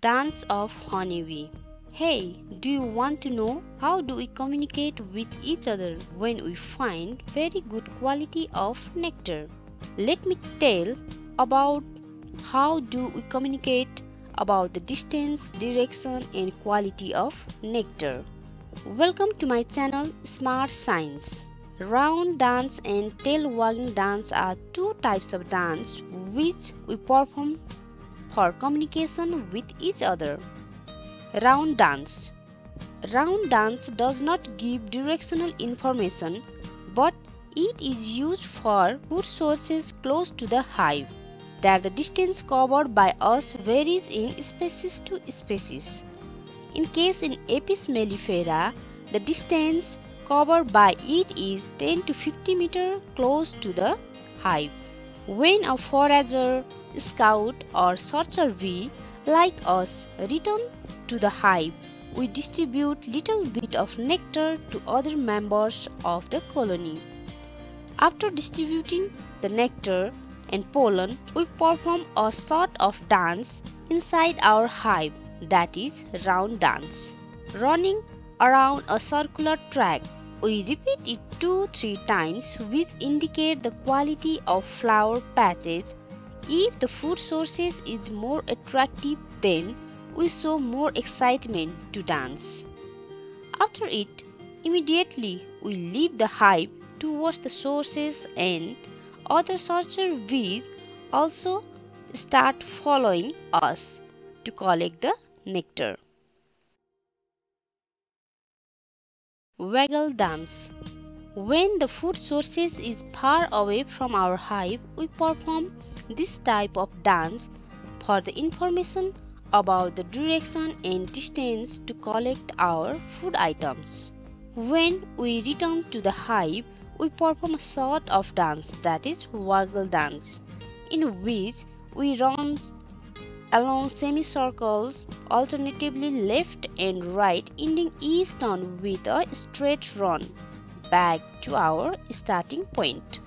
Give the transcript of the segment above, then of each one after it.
Dance of Honeybee Hey, do you want to know how do we communicate with each other when we find very good quality of nectar? Let me tell about how do we communicate about the distance, direction and quality of nectar. Welcome to my channel Smart Science. Round dance and tail wagging dance are two types of dance which we perform for communication with each other. Round dance Round dance does not give directional information but it is used for food sources close to the hive that the distance covered by us varies in species to species. In case in Apis mellifera, the distance covered by it is 10 to 50 meter close to the hive. When a forager, scout or searcher bee like us return to the hive, we distribute little bit of nectar to other members of the colony. After distributing the nectar and pollen, we perform a sort of dance inside our hive that is round dance. Running around a circular track we repeat it 2-3 times which indicate the quality of flower patches. If the food sources is more attractive then we show more excitement to dance. After it, immediately we leave the hive towards the sources and other searcher bees also start following us to collect the nectar. Waggle dance. When the food sources is far away from our hive, we perform this type of dance for the information about the direction and distance to collect our food items. When we return to the hive, we perform a sort of dance that is waggle dance, in which we run along semicircles, alternatively left and right, ending each with a straight run back to our starting point.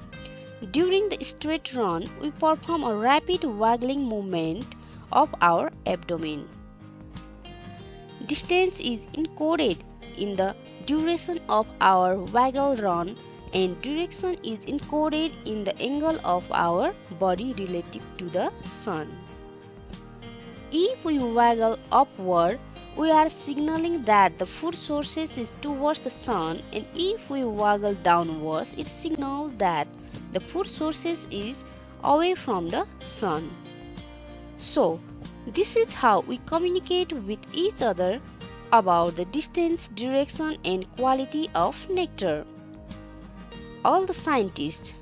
During the straight run, we perform a rapid waggling movement of our abdomen. Distance is encoded in the duration of our waggle run and direction is encoded in the angle of our body relative to the sun. If we waggle upward, we are signaling that the food sources is towards the sun and if we waggle downwards, it signals that the food sources is away from the sun. So, this is how we communicate with each other about the distance, direction and quality of nectar. All the scientists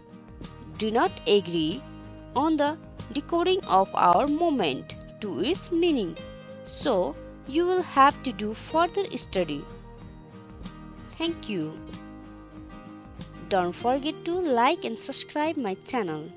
do not agree on the decoding of our movement to its meaning. So, you will have to do further study. Thank you. Don't forget to like and subscribe my channel.